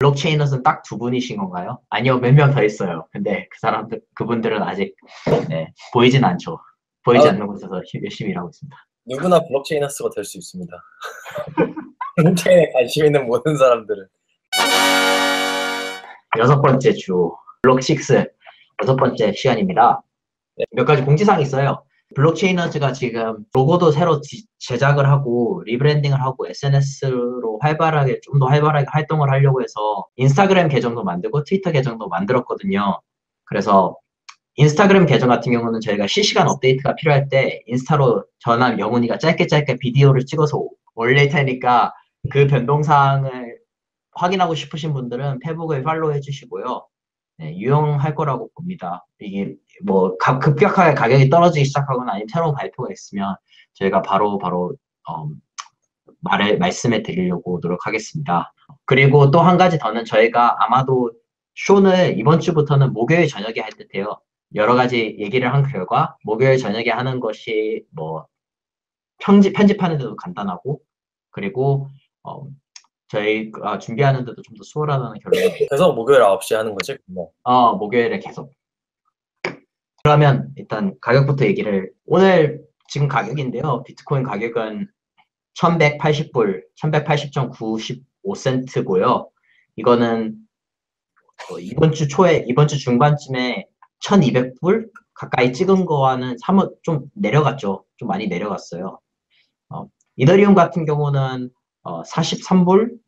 블록체인은 딱두 분이신 건가요? 아니요, 몇 명 더 있어요. 근데 그 사람들, 그분들은 아직 네, 보이진 않죠. 보이지 아. 않는 곳에서 열심히 일하고 있습니다. 누구나 블록체인어스가 될 수 있습니다. 블록체인에 관심 있는 모든 사람들은 여섯 번째 주 블록 6 여섯 번째 시간입니다. 네, 몇 가지 공지사항이 있어요. 블록체인어즈가 지금 로고도 새로 지- 제작을 하고 rebranding을 하고 SNS로 활발하게 좀 더 활발하게 활동을 하려고 해서 인스타그램 계정도 만들고 트위터 계정도 만들었거든요. 그래서 인스타그램 계정 같은 경우는 저희가 실시간 업데이트가 필요할 때 인스타로 전함 영훈이가 짧게 짧게 비디오를 찍어서 올릴 테니까 그 변동사항을 확인하고 싶으신 분들은 페북을 팔로우 해주시고요. 네, 유용할 거라고 봅니다. 이게 뭐 가- 급격하게 가격이 떨어지기 시작하거나 아니면 새로운 발표가 있으면 저희가 바로 바로 어, 말을 말씀해 드리려고 노력하겠습니다. 그리고 또 한 가지 더는 저희가 아마도 쇼는 이번 주부터는 목요일 저녁에 할 듯해요. 여러 가지 얘기를 한 결과 목요일 저녁에 하는 것이 뭐 편집 편집하는 데도 간단하고 그리고 어, 저희가 준비하는 데도 좀 더 수월하다는 결론이 그래서 목요일 9시에 하는 거지? 뭐. 어, 목요일에 계속. 그러면 일단 가격부터 얘기를 오늘 지금 가격인데요. 비트코인 가격은 1180불, 1180.95센트고요. 이거는 어, 이번 주 초에 이번 주 중반쯤에 1200불 가까이 찍은 거와는 사뭇 좀 내려갔죠. 좀 많이 내려갔어요. 어, 이더리움 같은 경우는 어, 43불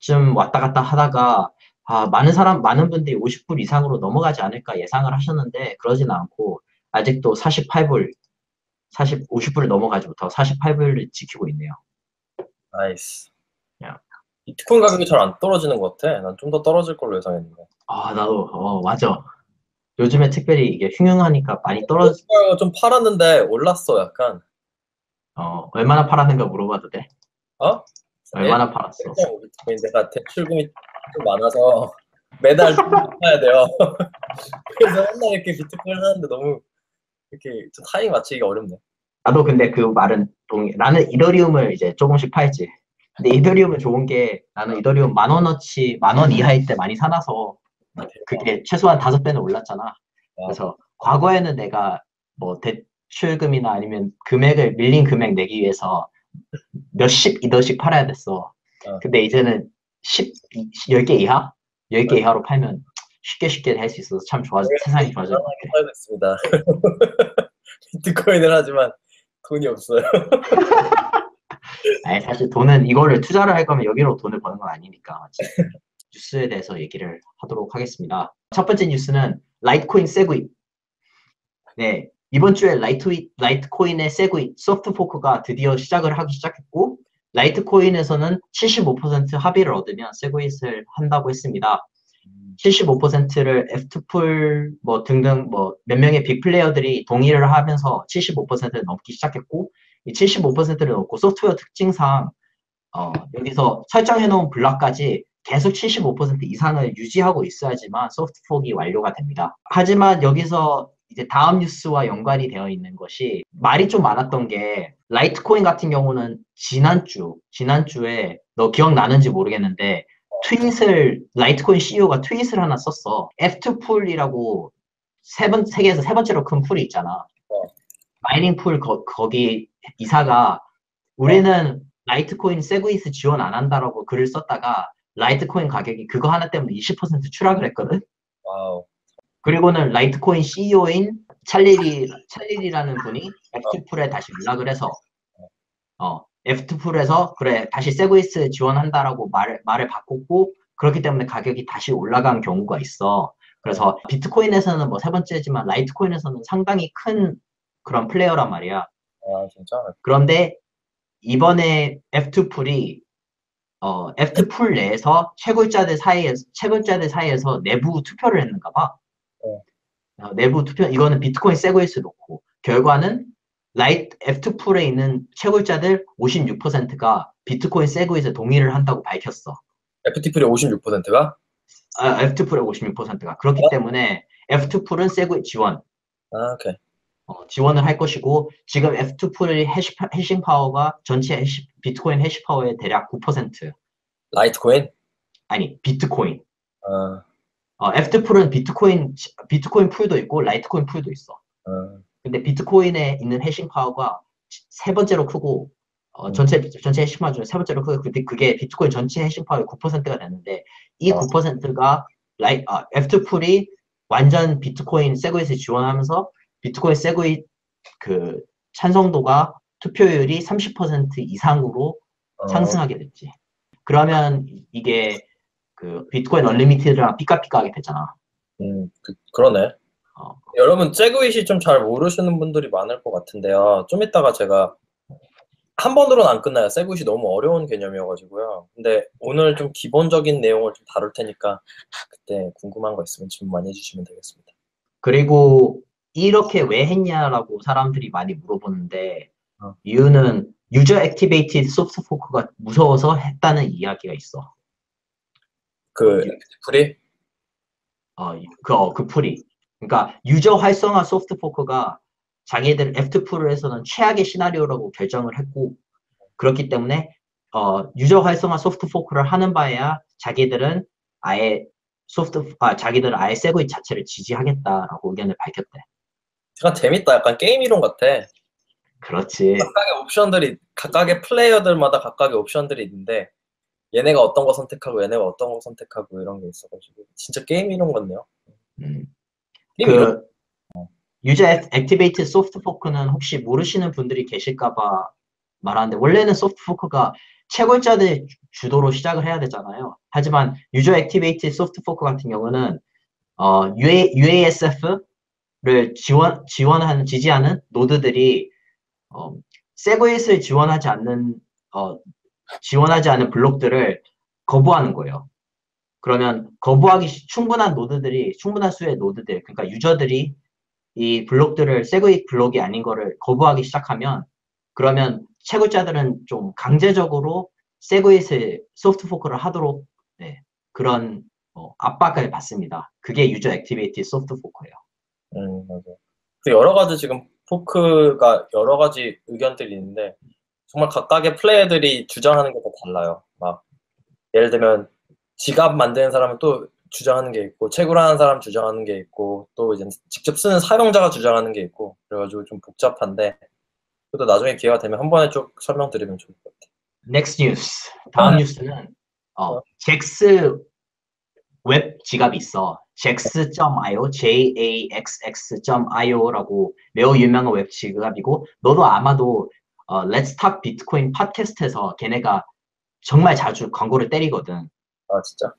쯤 왔다 갔다 하다가 아, 많은 사람, 많은 분들이 50불 이상으로 넘어가지 않을까 예상을 하셨는데, 그러지는 않고, 아직도 48불, 40, 50불을 넘어가지 못하고 48불을 지키고 있네요. Nice. 야. 비트코인 가격이 잘 안 떨어지는 것 같아. 난 좀 더 떨어질 걸로 예상했는데. 아, 나도, 어, 맞아. 요즘에 특별히 이게 흉흉하니까 많이 떨어지, 좀 팔았는데 올랐어, 약간. 어, 얼마나 팔았는가 물어봐도 돼? 어? 얼마나 팔았어? 1.5 비트코인 내가 대출금이 좀 많아서 매달 좀 갚아야 돼요. 그래서 맨날 이렇게 비트코인 하는데 너무 이렇게 좀 타이밍 맞추기가 어렵네. 나도 근데 그 말은 동의. 나는 이더리움을 이제 조금씩 팔지. 근데 이더리움은 좋은 게 나는 이더리움 만 원어치, 만 원 이하일 때 많이 사놔서 그게 최소한 다섯 배는 올랐잖아. 그래서 과거에는 내가 뭐 대출금이나 아니면 금액을 밀린 금액 내기 위해서 몇십 이더씩 팔아야 됐어. 어. 근데 이제는 10, 10개 이하? 10개 이하로 팔면 쉽게 쉽게 할 수 있어서 참 좋아져, 세상이 좋아져. 살겠습니다. 비트코인을 하지만 돈이 없어요. 아니, 사실 돈은 이거를 투자를 할 거면 여기로 돈을 버는 건 아니니까. 뉴스에 대해서 얘기를 하도록 하겠습니다. 첫 번째 뉴스는 라이트코인 SegWit. 네. 이번 주에 라이트, 라이트코인의 SegWit, soft fork가 드디어 시작을 하기 시작했고, 라이트코인에서는 75% 합의를 얻으면 SegWit을 한다고 했습니다. 75%를 F2풀 뭐 등등 뭐 몇 명의 big player들이 동의를 하면서 75%를 넘기 시작했고 이 75%를 넘고 soft fork 특징상 어, 여기서 설정해 놓은 블록까지 계속 75% 이상을 유지하고 있어야지만 soft fork이 완료가 됩니다. 하지만 여기서 이제 다음 뉴스와 연관이 되어 있는 것이 말이 좀 많았던 게 라이트코인 같은 경우는 지난주 지난주에 너 기억나는지 모르겠는데 트윗을 라이트코인 CEO가 트윗을 하나 썼어. F2 풀이라고 세 번, 세계에서 세 번째로 큰 pool이 있잖아. 어. mining pool 거, 거기 이사가 우리는 라이트코인 SegWit 지원 안 한다라고 글을 썼다가 라이트코인 가격이 그거 하나 때문에 20% 추락을 했거든. Wow. 그리고는 라이트코인 CEO인 찰리 리 찰리 리라는 분이 F2풀에 다시 연락을 해서 어 F2풀에서 그래 다시 SegWit 지원한다라고 말을 말을 바꿨고 그렇기 때문에 가격이 다시 올라간 경우가 있어. 그래서 비트코인에서는 뭐 세 번째지만 라이트코인에서는 상당히 큰 그런 플레이어란 말이야. 아 진짜? 그런데 이번에 F2풀이 어, F2풀 내에서 채굴자들 사이에서 채굴자들 사이에서 내부 투표를 했는가 봐. 어. 어, 내부 투표 이거는 비트코인 SegWit 놓고 결과는 라이트 F2 풀에 있는 채굴자들 56%가 비트코인 SegWit에 동의를 한다고 밝혔어. F2풀이 56%가? 아, F2 풀의 56%가 그렇기 어? 때문에 F2 풀은 SegWit 지원 아 오케이. 어, 지원을 할 것이고 지금 F2 풀의 hash, hashing power가 전체 hash, 비트코인 hash power의 대략 9% 라이트코인? 아니 비트코인. 어, 어, F2풀은 비트코인 비트코인 pool도 있고 라이트코인 pool도 있어. 어, 근데 비트코인에 있는 hashing power가 세 번째로 크고 어, 음. 전체 전체 hashing power 중에 세 번째로 크고 근데 그게 비트코인 전체 hashing power의 9%가 됐는데 이 어. 9%가 라이 아, F2풀이 완전 비트코인 SegWit을 지원하면서 비트코인 SegWit 그 찬성도가 투표율이 30% 이상으로 어, 상승하게 됐지. 그러면 이게 그 비트코인 언리미티드랑 삐까삐까하게 됐잖아. 음, 그, 그러네. 어. 여러분, SegWit이 좀 잘 모르시는 분들이 많을 것 같은데요. 좀 이따가 제가 한 번으로는 안 끝나요. SegWit이 너무 어려운 개념이어가지고요. 근데 오늘 좀 기본적인 내용을 좀 다룰 테니까 그때 궁금한 거 있으면 질문 많이 해주시면 되겠습니다. 그리고 이렇게 왜 했냐라고 사람들이 많이 물어보는데 어. 이유는 user activated soft fork가 무서워서 했다는 이야기가 있어. 그 pool이 어, 그, 어, 그 pool이. 그러니까 유저 활성화 soft fork가 자기들 F2풀에서는 최악의 시나리오라고 결정을 했고 그렇기 때문에 어, 유저 활성화 soft fork를 하는 바에야 자기들은 아예 soft 아 자기들은 아예 SegWit 자체를 지지하겠다라고 의견을 밝혔대. 약간 재밌다. 약간 게임 이론 같아. 그렇지. 각각의 옵션들이 각각의 플레이어들마다 각각의 옵션들이 있는데 얘네가 어떤 거 선택하고 얘네가 어떤 거 선택하고 이런 게 있어가지고 진짜 게임 이론 같네요. 음. 게임. 그 user activated soft fork는 혹시 모르시는 분들이 계실까봐 말하는데 원래는 soft fork가 채굴자들 주도로 시작을 해야 되잖아요. 하지만 user activated soft fork 같은 경우는 어, UA, UASF를 지원 지원하는 지지하는 노드들이 어, SegWit을 지원하지 않는 어, 지원하지 않은 블록들을 거부하는 거예요. 그러면 거부하기 시- 충분한 노드들이 충분한 수의 노드들 그러니까 유저들이 이 블록들을 SegWit 블록이 아닌 거를 거부하기 시작하면 그러면 채굴자들은 좀 강제적으로 SegWit을 soft fork를 하도록 네, 그런 어, 압박을 받습니다. 그게 user activated soft fork예요. 음, 맞아. 그 여러 가지 지금 fork가 여러 가지 의견들이 있는데 정말 각각의 플레이어들이 주장하는 게 다 달라요. 막 예를 들면 지갑 만드는 사람은 또 주장하는 게 있고 채굴하는 사람 주장하는 게 있고 또 이제 직접 쓰는 사용자가 주장하는 게 있고 그래가지고 좀 복잡한데 그래도 나중에 기회가 되면 한 번에 쭉 설명드리면 좋을 것 같아요. Next news. 다음 아. 뉴스는 어, 잭스 웹 지갑이 있어. jax.io, jaxx.io라고 매우 유명한 웹 지갑이고 너도 아마도 어, Let's Talk Bitcoin 팟캐스트에서 걔네가 정말 자주 광고를 때리거든. 아 진짜?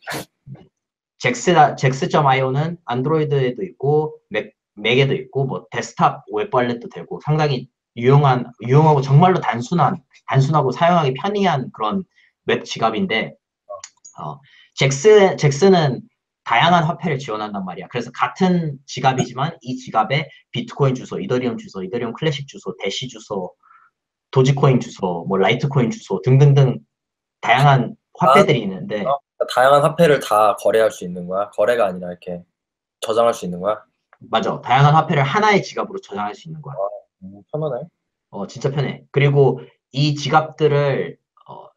잭스, 잭스.io는 안드로이드에도 있고 맥, 맥에도 있고 뭐 데스크탑 web wallet도 되고 상당히 유용한 유용하고 정말로 단순한 단순하고 사용하기 편리한 그런 웹 지갑인데 어, 잭스 잭스는 다양한 화폐를 지원한단 말이야. 그래서 같은 지갑이지만 이 지갑에 비트코인 주소, 이더리움 주소, 이더리움 클래식 주소, 대시 주소, 도지코인 주소, 뭐 라이트코인 주소 등등등 다양한 화폐들이 있는데 어? 다양한 화폐를 다 거래할 수 있는 거야? 거래가 아니라 이렇게 저장할 수 있는 거야? 맞아. 다양한 화폐를 하나의 지갑으로 저장할 수 있는 거야. 음, 편하네. 어, 진짜 편해. 그리고 이 지갑들을 어,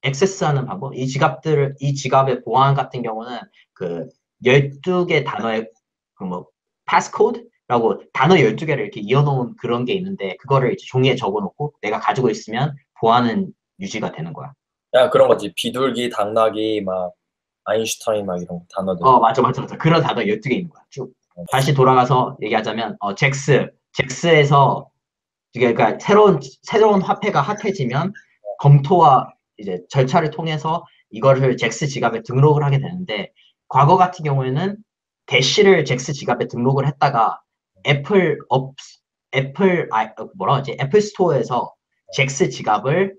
액세스하는 방법, 이 지갑들을 이 지갑의 보안 같은 경우는 그 12개 단어의 그뭐 패스코드 라고 단어 12개를 이렇게 이어놓은 그런 게 있는데 그거를 이제 종이에 적어놓고 내가 가지고 있으면 보안은 유지가 되는 거야. 야 그런 거지. 비둘기, 당나귀, 막 아인슈타인 막 이런 단어들. 어, 맞아, 맞아, 맞아. 그런 단어 12개 있는 거야. 쭉. 다시 돌아가서 얘기하자면, 어, 잭스. 잭스에서, 그러니까 새로운, 새로운 화폐가 핫해지면 검토와 이제 절차를 통해서 이거를 잭스 지갑에 등록을 하게 되는데, 과거 같은 경우에는 대시를 잭스 지갑에 등록을 했다가 애플 앱, 애플, 아, 어, 뭐라 하지? 애플 스토어에서 잭스 지갑을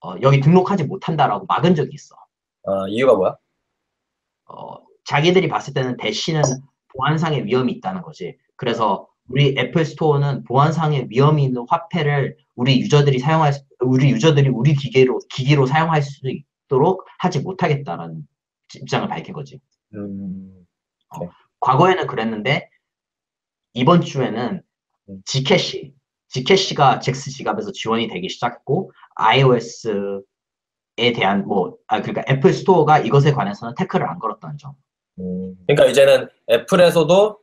어, 여기 등록하지 못한다라고 막은 적이 있어. 아, 이유가 뭐야? 어, 자기들이 봤을 때는 대시는 보안상의 위험이 있다는 거지. 그래서 우리 애플 스토어는 보안상의 위험이 있는 화폐를 우리 유저들이 사용할 수, 우리 유저들이 우리 기계로 기기로 사용할 수 있도록 하지 못하겠다라는 입장을 밝힌 거지. 음, 과거에는 그랬는데 이번 주에는 음. 지캐시, 지캐시가 잭스 지갑에서 지원이 되기 시작했고 iOS 대한 뭐 아 그러니까 애플 스토어가 이것에 관해서는 태클을 안 걸었다는 점. 음. 그러니까 이제는 애플에서도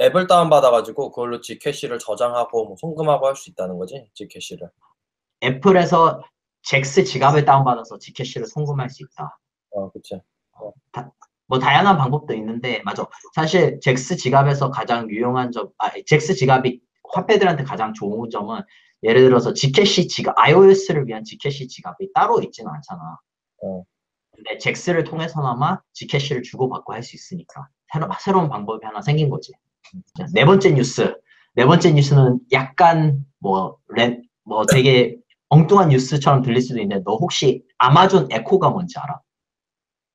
앱을 다운받아가지고 그걸로 지캐시를 저장하고 뭐 송금하고 할 수 있다는 거지 지캐시를. 애플에서 잭스 지갑을 다운받아서 지캐시를 송금할 수 있다. 어, 그치. 뭐 다양한 방법도 있는데 맞아. 사실 잭스 지갑에서 가장 유용한 점, 아 잭스 지갑이 화폐들한테 가장 좋은 점은 예를 들어서 지캐시 지갑, iOS를 위한 지캐시 지갑이 따로 있지는 않잖아. 어. 근데 잭스를 통해서나마 지캐시를 주고받고 할 수 있으니까 새로, 새로운 방법이 하나 생긴 거지. 자, 네 번째 뉴스. 네 번째 뉴스는 약간 뭐, 렌, 뭐 되게 엉뚱한 뉴스처럼 들릴 수도 있는데 너 혹시 아마존 에코가 뭔지 알아?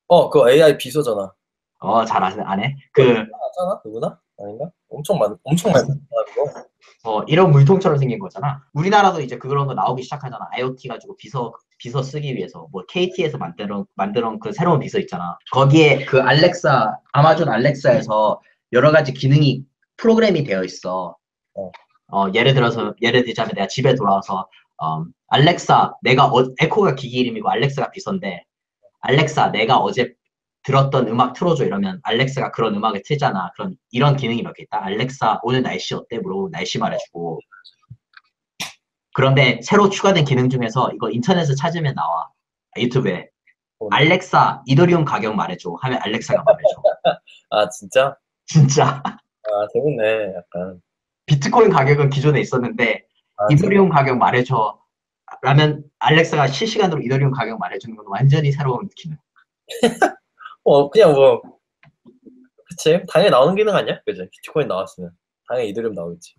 어, 그거 AI 비서잖아. 어, 잘 아네. 아네. 그, 하잖아? 누구나? 아닌가? 엄청 많, 엄청 많이 거. 어, 이런 물통처럼 생긴 거잖아. 우리나라도 이제 그런 거 나오기 시작하잖아. IoT 가지고 비서, 비서 쓰기 위해서. 뭐, KT에서 만들어, 만들어 그 새로운 비서 있잖아. 거기에 그 알렉사, 아마존 알렉사에서 여러 가지 기능이 프로그램이 되어 있어. 어. 어, 예를 들어서, 예를 들자면 내가 집에 돌아와서, 음, 알렉사, 내가, 어, 에코가 기기 이름이고 알렉사가 비서인데, 알렉사, 내가 어제 들었던 음악 틀어줘 이러면 알렉사가 그런 음악을 틀잖아. 그런 이런 기능이 몇 개 있다. 알렉사 오늘 날씨 어때? 물어보고 날씨 말해주고. 그런데 새로 추가된 기능 중에서 이거 인터넷에 찾으면 나와. 유튜브에 뭐냐? 알렉사 이더리움 가격 말해줘. 하면 알렉사가 말해줘. 아, 진짜? 진짜 아, 재밌네. 약간. 비트코인 가격은 기존에 있었는데 아, 이더리움 가격 말해줘. 라면 알렉사가 실시간으로 이더리움 가격 말해주는 건 완전히 새로운 기능. 어, 그냥 뭐, 그치. 당연히 나오는 기능 아니야? 그지? 비트코인 나왔으면. 당연히 이더리움 나오겠지.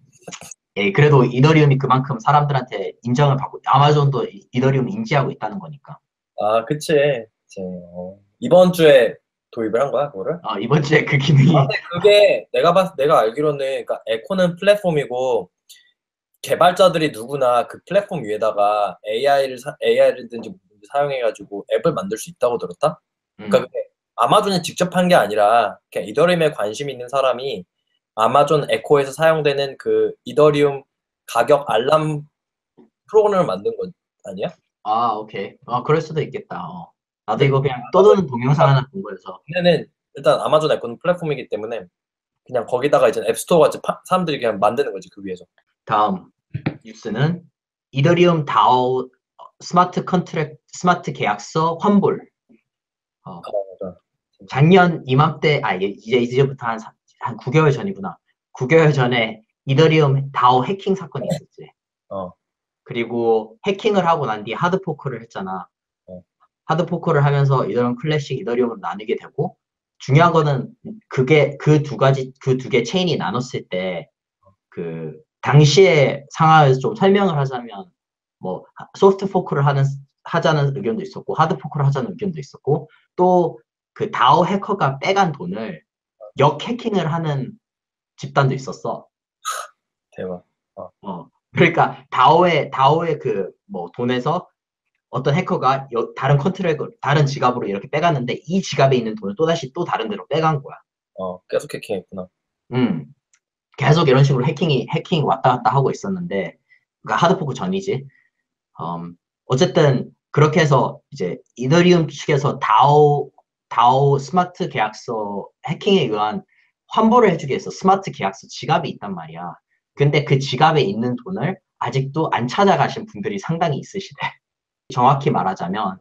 예, 그래도 이더리움이 그만큼 사람들한테 인정을 받고 아마존도 이- 이더리움 인지하고 있다는 거니까. 아, 그치. 그치. 어. 이번 주에 도입을 한 거야, 그거를? 어, 이번 주에 그 기능이 아, 근데 그게 내가 봤, 내가 알기로는, 그러니까 에코는 플랫폼이고, 개발자들이 누구나 그 플랫폼 위에다가 AI를, AI든지 뭐든지 사용해가지고 앱을 만들 수 있다고 들었다? 음, 그러니까 아마존이 직접 한 게 아니라 그냥 이더리움에 관심 있는 사람이 아마존 에코에서 사용되는 그 이더리움 가격 알람 프로그램을 만든 거 아니야? 아, 오케이. 어, 그럴 수도 있겠다. 어. 나도 이거 그냥 떠도는 동영상 하나 본 거여서. 얘는 일단 아마존 에코는 플랫폼이기 때문에 그냥 거기다가 이제 앱스토어 같이 파- 사람들이 그냥 만드는 거지 그 위에서. 다음 뉴스는 이더리움 다오 smart contract 스마트 계약서 환불. 어, 아. 작년 이맘때 아 이제 이제부터 한, 사- 한 9개월 전이구나. 9개월 전에 이더리움 다오 해킹 사건이 있었지. 어. 그리고 해킹을 하고 난 뒤에 hard fork를 했잖아. 어. hard fork를 하면서 이더리움 클래식, 이더리움으로 나뉘게 되고 중요한 거는 그게 그 두 가지 그 두 개 체인이 나눴을 때 그 당시의 상황을 좀 설명을 하자면 뭐 하- 소프트 포크를 하는 하자는 의견도 있었고 하드 포크를 하자는 의견도 있었고 또 그 다오 해커가 빼간 돈을 역 해킹을 하는 집단도 있었어. 대박. 어, 그러니까 다오의 다오의 그 뭐 돈에서 어떤 해커가 여- 다른 컨트랙을 다른 지갑으로 이렇게 빼갔는데 이 지갑에 있는 돈을 또 다시 또 다른 데로 빼간 거야. 어, 계속 해킹했구나. 음, 계속 이런 식으로 해킹이 해킹이 왔다 갔다 하고 있었는데, 그러니까 하드포크 전이지. 음, 어쨌든 그렇게 해서 이제 이더리움 측에서 다오 다오 스마트 계약서 해킹에 의한 환불을 해주기 위해서 스마트 계약서 지갑이 있단 말이야. 근데 그 지갑에 있는 돈을 아직도 안 찾아가신 분들이 상당히 있으시대. 정확히 말하자면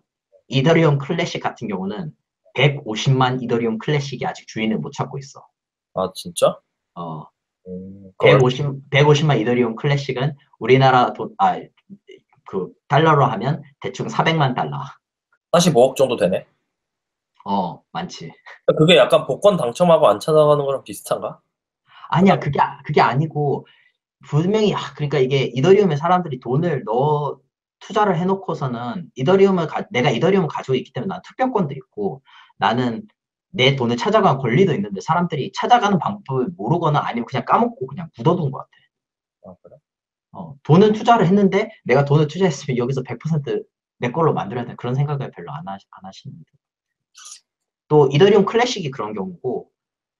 이더리움 클래식 같은 경우는 150만 이더리움 클래식이 아직 주인을 못 찾고 있어. 아, 진짜? 어, 음, 그걸- 150, 150만 이더리움 클래식은 우리나라 돈, 아, 그, 달러로 하면 대충 400만 달러. 45억 정도 되네. 어, 많지. 그게 약간 복권 당첨하고 안 찾아가는 거랑 비슷한가? 아니야, 그게, 아- 그게 아니고, 분명히, 아, 그러니까 이게 이더리움에 사람들이 돈을 넣어, 투자를 해놓고서는 이더리움을, 가, 내가 이더리움을 가지고 있기 때문에 난 투표권도 있고, 나는 내 돈을 찾아가는 권리도 있는데 사람들이 찾아가는 방법을 모르거나 아니면 그냥 까먹고 그냥 묻어둔 것 같아. 아, 그래? 어, 돈은 투자를 했는데 내가 돈을 투자했으면 여기서 100%내 걸로 만들어야 돼. 그런 생각을 별로 안, 하, 안 하시는데. 또 이더리움 클래식이 그런 경우고,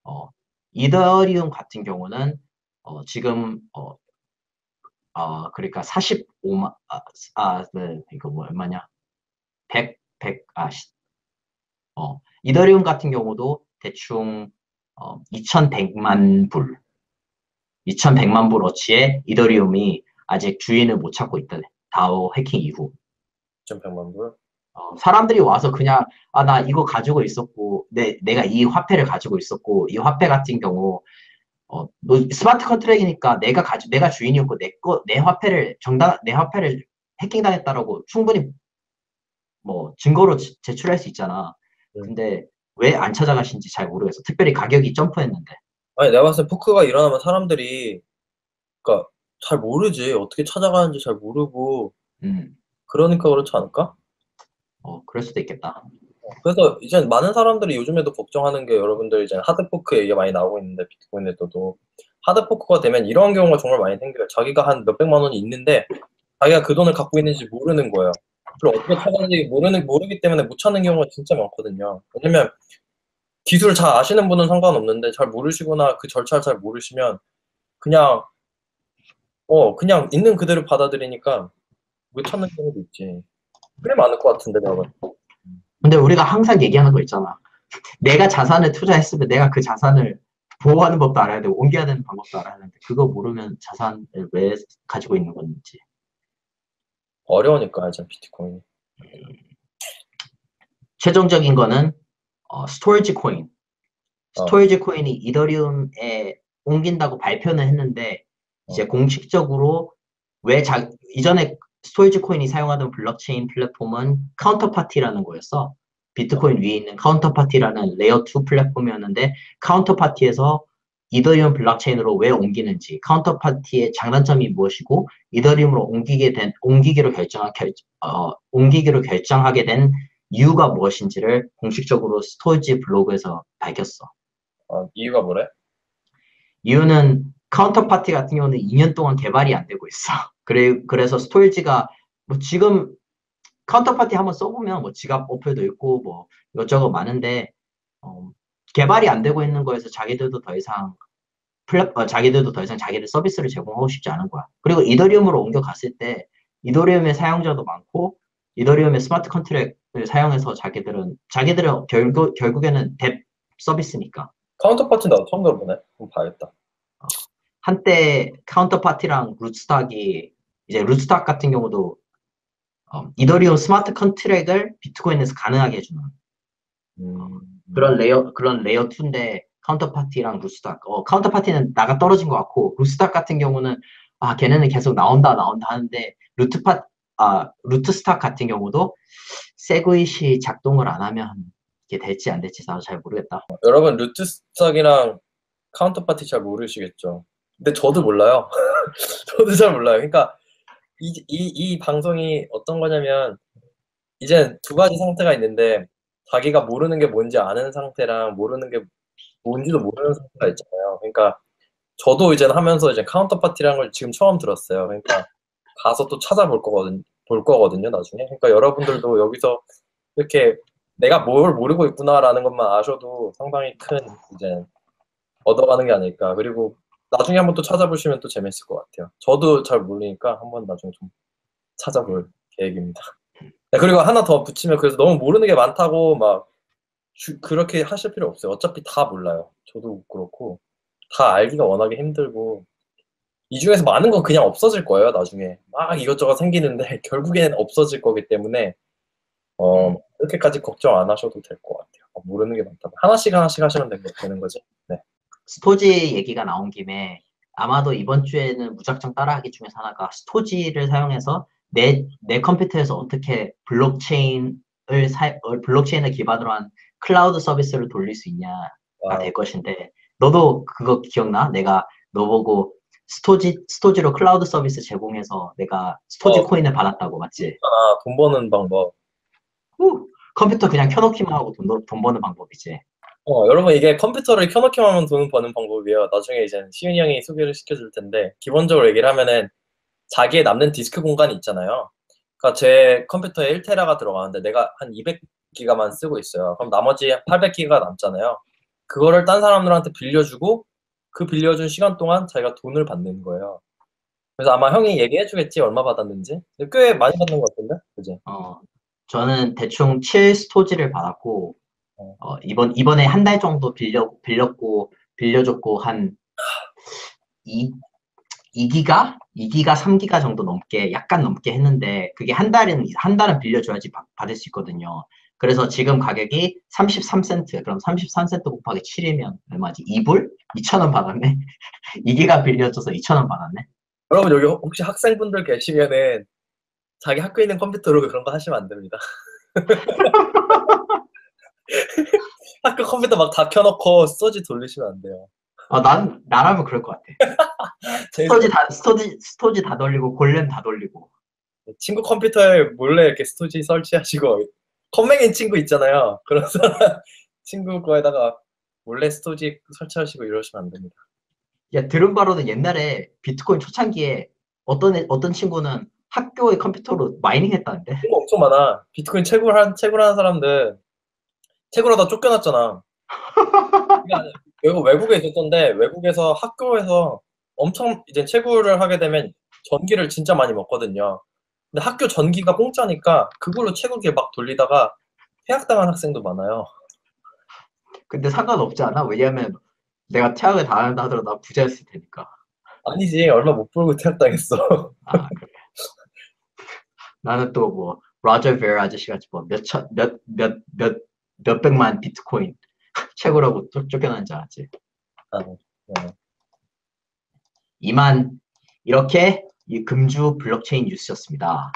어, 이더리움 같은 경우는 어, 지금 어, 어, 그러니까 45만 아, 아 네, 이거 뭐 얼마냐? 100, 100, 아, 시- 어, 이더리움 같은 경우도 대충 어, 2100만 불, 2100만 불 어치의 이더리움이 아직 주인을 못 찾고 있다. 다오 해킹 이후. 2,100만 불. 어, 사람들이 와서 그냥 아 나 이거 가지고 있었고 내 내가 이 화폐를 가지고 있었고 이 화폐 같은 경우 어, 뭐 스마트 컨트랙이니까 내가 가지 내가 주인이었고 내 거 내 화폐를 정당 내 화폐를 해킹당했다라고 충분히 뭐 증거로 지- 제출할 수 있잖아. 음. 근데 왜 안 찾아가신지 잘 모르겠어. 특별히 가격이 점프했는데. 아니 내가 봤을 때 포크가 일어나면 사람들이 그러니까 잘 모르지 어떻게 찾아가는지 잘 모르고 음, 그러니까 그렇지 않을까? 어 그럴 수도 있겠다. 그래서 이제 많은 사람들이 요즘에도 걱정하는 게 여러분들 이제 하드포크 얘기가 많이 나오고 있는데 비트코인에서도 하드포크가 되면 이런 경우가 정말 많이 생겨요. 자기가 한 몇백만 원이 있는데 자기가 그 돈을 갖고 있는지 모르는 거예요. 그걸 어떻게 찾았는지 모르는 모르기 때문에 못 찾는 경우가 진짜 많거든요. 왜냐면 기술을 잘 아시는 분은 상관없는데 잘 모르시거나 그 절차를 잘 모르시면 그냥 어 그냥 있는 그대로 받아들이니까 못 찾는 경우도 있지. 꽤 많을 것 같은데 때. 근데 우리가 항상 얘기하는 거 있잖아. 내가 자산을 투자했으면 내가 그 자산을 보호하는 법도 알아야 되고 옮겨야 되는 방법도 알아야 되는데 그거 모르면 자산을 왜 가지고 있는 건지. 어려우니까 이제 비트코인이. 최종적인 거는 어, 스토리지 코인. 어. 스토리지 코인이 이더리움에 옮긴다고 발표는 했는데 이제 어. 공식적으로 왜 자, 이전에 스토리지 코인이 사용하던 블록체인 플랫폼은 카운터파티라는 거였어. 비트코인 위에 있는 카운터파티라는 layer 2 플랫폼이었는데 카운터파티에서 이더리움 블록체인으로 왜 옮기는지, 카운터파티의 장단점이 무엇이고 이더리움으로 옮기게 된 옮기기로 결정한 결, 어, 옮기기로 결정하게 된 이유가 무엇인지를 공식적으로 스토리지 블로그에서 밝혔어. 아, 이유가 뭐래? 이유는 카운터파티 같은 경우는 2년 동안 개발이 안 되고 있어. 그래, 그래서 스토리지가 뭐 지금 카운터파티 한번 써보면 뭐 지갑 어플도 있고 뭐 이것저것 많은데 어, 개발이 안 되고 있는 거에서 자기들도 더 이상 플랫, 어, 자기들도 더 이상 자기들 서비스를 제공하고 싶지 않은 거야. 그리고 이더리움으로 옮겨갔을 때 이더리움의 사용자도 많고 이더리움의 smart contract을 사용해서 자기들은 자기들은 결국 결국에는 DApp 서비스니까 카운터파티 나도 처음 들어보네. 한번 봐야겠다. 한때 카운터파티랑 루트스탁이 이제 루트스탁 같은 경우도 어, 이더리움 smart contract을 비트코인에서 가능하게 해주는 음, 그런 layer 그런 layer 2인데 카운터파티랑 루트스탁 어 카운터파티는 나가 떨어진 것 같고 루트스탁 같은 경우는 아 걔네는 계속 나온다 나온다 하는데 루트파 아 루트스탁 같은 경우도 SegWit이 작동을 안 하면 이게 될지 안 될지 나도 잘 모르겠다. 여러분 루트스탁이랑 카운터파티 잘 모르시겠죠? 근데 저도 몰라요. 저도 잘 몰라요. 그러니까 이, 이, 이 방송이 어떤 거냐면 이제 두 가지 상태가 있는데 자기가 모르는 게 뭔지 아는 상태랑 모르는 게 뭔지도 모르는 상태가 있잖아요. 그러니까 저도 이제 하면서 이제 카운터파티라는 걸 지금 처음 들었어요. 그러니까 가서 또 찾아볼 거거든, 볼 거거든요, 나중에. 그러니까 여러분들도 여기서 이렇게 내가 뭘 모르고 있구나라는 것만 아셔도 상당히 큰 이제 얻어가는 게 아닐까. 그리고 나중에 한번 또 찾아보시면 또 재밌을 것 같아요. 저도 잘 모르니까 한번 나중에 좀 찾아볼 계획입니다. 네, 그리고 하나 더 붙이면 그래서 너무 모르는 게 많다고 막 주- 그렇게 하실 필요 없어요. 어차피 다 몰라요. 저도 그렇고 다 알기가 워낙에 힘들고 이 중에서 많은 건 그냥 없어질 거예요. 나중에 막 이것저것 생기는데 결국에는 없어질 거기 때문에 어 음. 그렇게까지 걱정 안 하셔도 될 것 같아요. 어, 모르는 게 많다고 하나씩 하나씩 하시면 되- 되는 거지. 네. Storj 얘기가 나온 김에 아마도 이번 주에는 무작정 따라하기 중에서 하나가 Storj를 사용해서 내, 내 컴퓨터에서 어떻게 블록체인을 사, 어, 블록체인을 기반으로 한 클라우드 서비스를 돌릴 수 있냐가 와, 될 것인데 너도 그거 기억나? 내가 너 보고 Storj Storj로 클라우드 서비스 제공해서 내가 Storj 어. 코인을 받았다고 맞지? 아, 돈 버는 방법. 후, 컴퓨터 그냥 켜놓기만 하고 돈, 돈 버는 방법이지. 어, 여러분 이게 컴퓨터를 켜놓기만 하면 돈 버는 방법이에요. 나중에 이제 시윤이 형이 소개를 시켜줄 텐데 기본적으로 얘기를 하면은 자기의 남는 디스크 공간이 있잖아요. 그러니까 제 컴퓨터에 1테라가 들어가는데 내가 한 200 기가만 쓰고 있어요. 그럼 나머지 800기가 남잖아요. 그거를 딴 사람들한테 빌려주고 그 빌려준 시간 동안 자기가 돈을 받는 거예요. 그래서 아마 형이 얘기해 주겠지 얼마 받았는지 꽤 많이 받는 것 같은데, 그지? 어, 저는 대충 7 스토지를 받았고 어. 어, 이번 이번에 한 달 정도 빌려 빌렸고 빌려줬고 한 2, 2기가 2기가 3기가 정도 넘게 약간 넘게 했는데 그게 한 달은 한 달은 빌려줘야지 받- 받을 수 있거든요. 그래서 지금 가격이 33센트. 그럼 33센트 곱하기 7이면 얼마지? 2불? 2,000원 받았네. 2기가 빌려줘서 2,000원 받았네. 여러분 여기 혹시 학생분들 계시면은 자기 학교에 있는 컴퓨터로 그런 거 하시면 안 됩니다. 학교 컴퓨터 막 다 켜놓고 Storj 돌리시면 안 돼요. 어, 난 나라면 그럴 것 같아. 제 Storj 다 Storj Storj 다 돌리고 골렘 다 돌리고. 친구 컴퓨터에 몰래 이렇게 Storj 설치하시고 컴맹인 친구 있잖아요. 그런 사람 친구 거에다가 몰래 Storj 설치하시고 이러시면 안 됩니다. 야 들은 바로는 옛날에 비트코인 초창기에 어떤 애- 어떤 친구는 학교의 컴퓨터로 마이닝 했다는데. 친구 엄청 많아. 비트코인 채굴 한 채굴 하는 사람들 채굴하다 쫓겨났잖아. 그러니까 외국 외국에 있었던데 외국에서 학교에서 엄청 이제 채굴을 하게 되면 전기를 진짜 많이 먹거든요. 근데 학교 전기가 공짜니까 그걸로 채굴기 막 돌리다가 퇴학당한 학생도 많아요. 근데 상관없지 않아? 왜냐면 내가 퇴학을 당한다 하더라도 나 부자였을 테니까. 아니지 얼마 못 벌고 퇴학당했어. 아, 그래. 나는 또뭐 로저 베어 아저씨 같이 뭐 몇천 몇몇몇 몇백만 비트코인 채굴하고 쫓- 쫓겨난 줄 알았지. 아, 네. 이만 이렇게 이 금주 블록체인 뉴스였습니다.